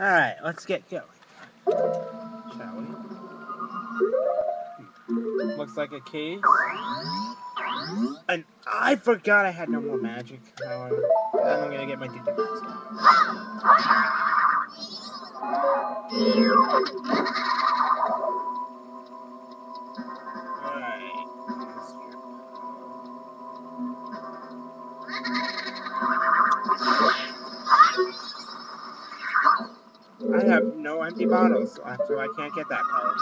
Alright, let's get going. Shall we? Hmm. Looks like a case. And I forgot I had no more magic. However, I'm gonna get my Digimon I empty bottles, so I can't get that power.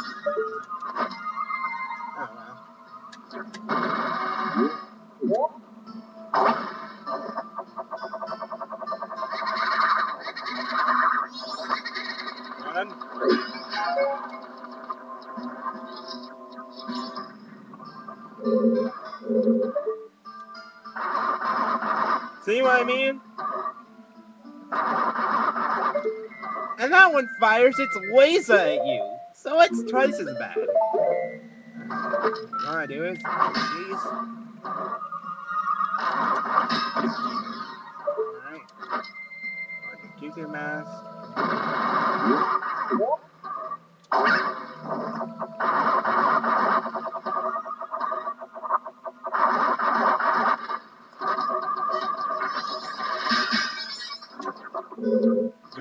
And one fires its laser at you, so it's twice as bad. All I do is. Alright. On your mask.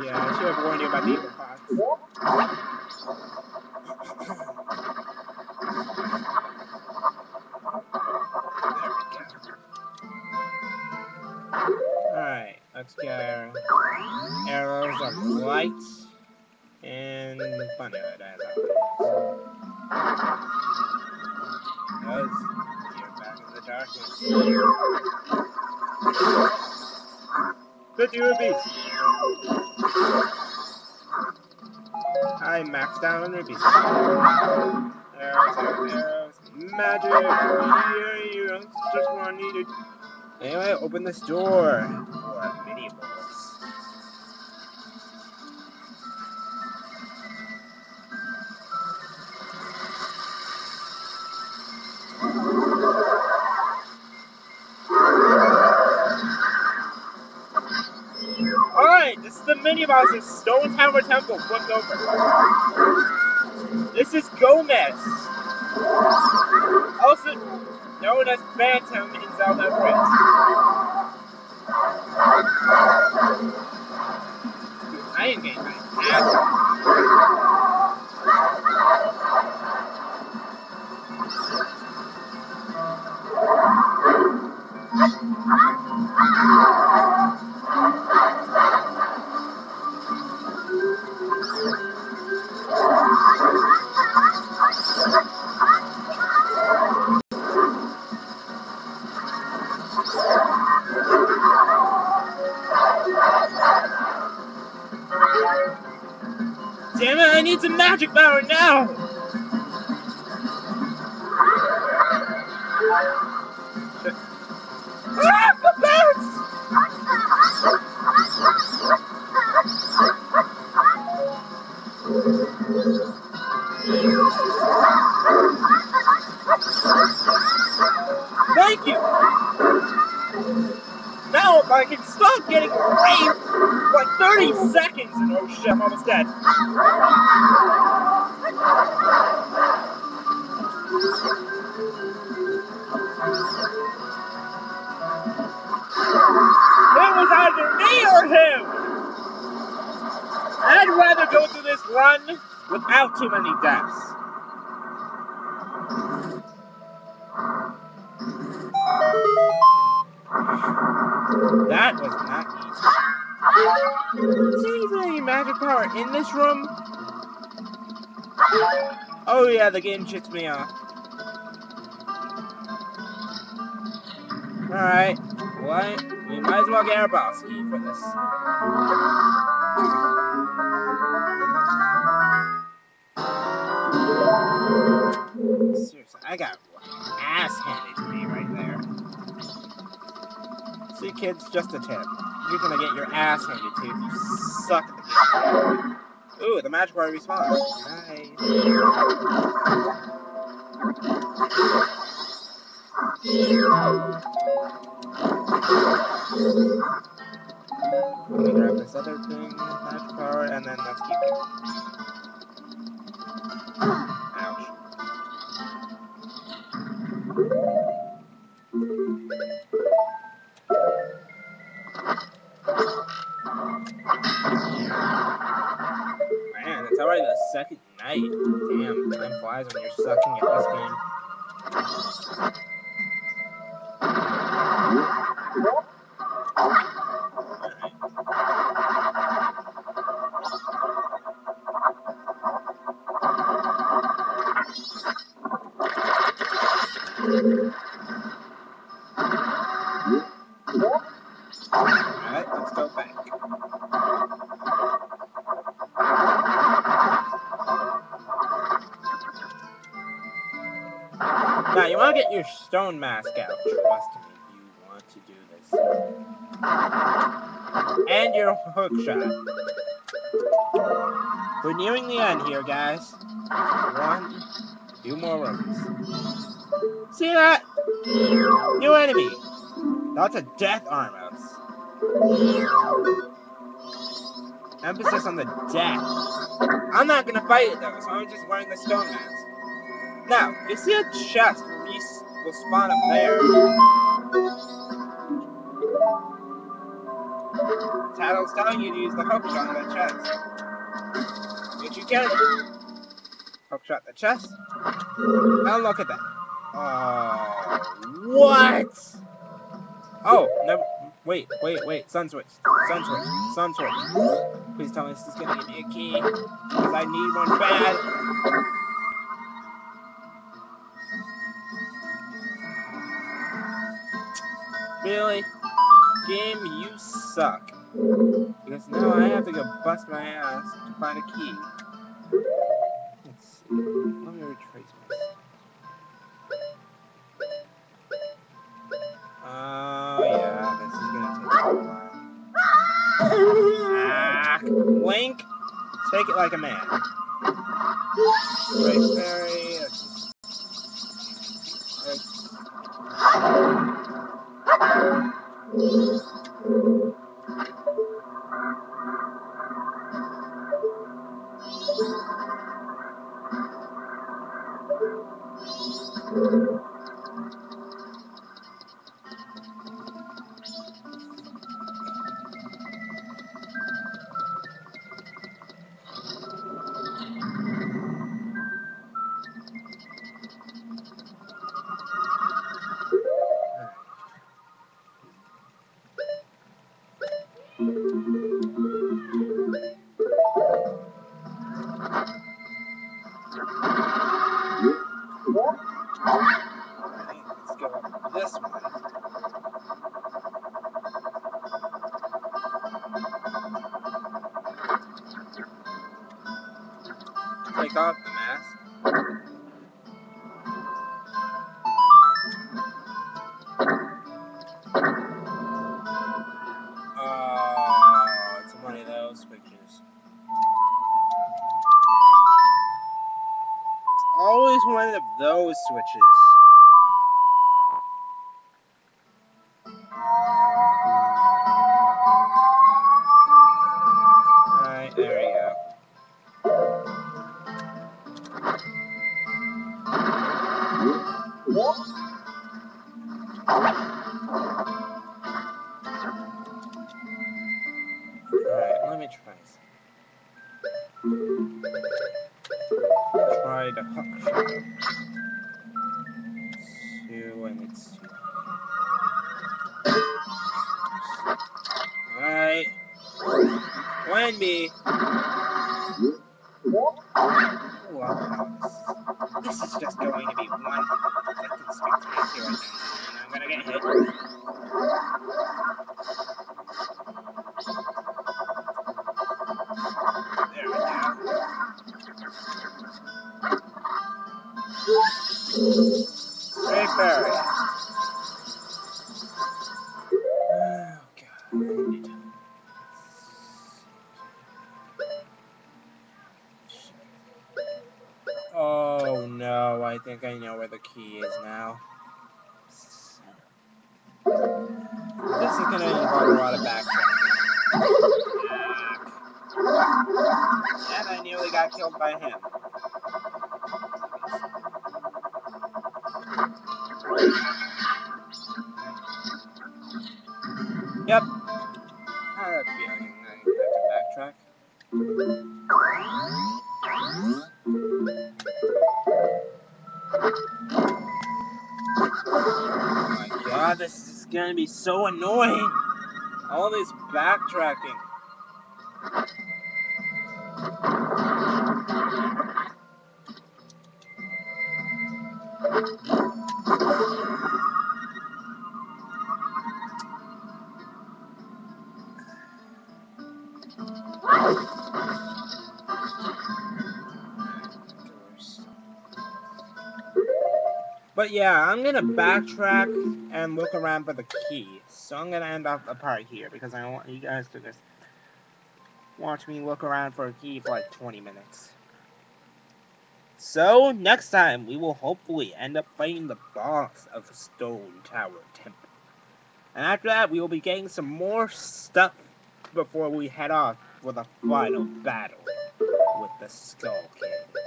Yeah, I should have warned you about the. Alright, let's get our arrows of light and back in the darkness. 50 rupees! I maxed out on rupees. Arrows, arrows. Magic! Here, you just what I needed. Anyway, open this door mini the mini boss is Stone Tower Temple flipped over. This is Gomess. Also known as Phantom in Zelda Prince. I ain't getting my Damn it, I need some magic power now! ah, the! Thank you! Now I can stop getting raped like 30 seconds and oh shit, I'm almost dead. It was either me or him! I'd rather go through this run without too many deaths. That was not easy. Is there even any magic power in this room? Oh yeah, the game chicks me off. Alright, what? We might as well get our boss key for this. Seriously, I got ass handed to me right there. See, kids, just a tip. You're gonna get your ass handed to if you suck at the game. Ooh, the magic bar respawned. Nice. Let me grab this other thing, magic power, and then let's keep going. Now, you want to get your stone mask out. Trust me, you want to do this. And your hook shot. We're nearing the end here, guys. One, two more rooms. See that? New enemy. That's a death armos. Emphasis on the death. I'm not gonna fight it though, so I'm just wearing the stone mask. Now, you see a chest up there. Tatl's telling you to use the hook shot on the chest. Which you can. Hook shot the chest. Now look at that. Oh, what? Oh, no. Wait, wait, wait. Sun switch. Sun switch. Sun switch. Please tell me this is gonna give me a key. Because I need one bad. Really? Game, you suck. Because now I have to go bust my ass to find a key. Let's see. Let me retrace myself. Oh, yeah, this is gonna take a while. Ah, Link, take it like a man. Great Take off the mask. Oh, it's one of those. Always one of those switches. Me try. Try the hook shot. Two and it's Alright. Plan B. Wow. This is just going to be one fucking spectacular thing. I'm gonna get hit. Oh, no, I think I know where the key is now. This is gonna involve a lot of backtracking. And I nearly got killed by him. Oh my god, this is gonna be so annoying! All this backtracking. But yeah, I'm gonna backtrack and look around for the key. So I'm gonna end off the part here because I want you guys to just watch me look around for a key for like 20 minutes. So, next time, we will hopefully end up fighting the boss of Stone Tower Temple. And after that, we will be getting some more stuff before we head off for the final battle with the Skull Kid.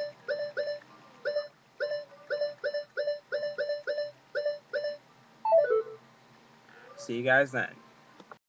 see you guys then.